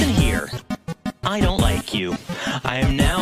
Listen here. I don't like you. I am now